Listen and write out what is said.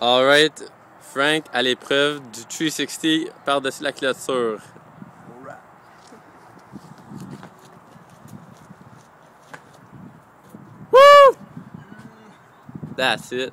Alright, Frank à l'épreuve du 360 par-dessus la clôture. Woo! That's it.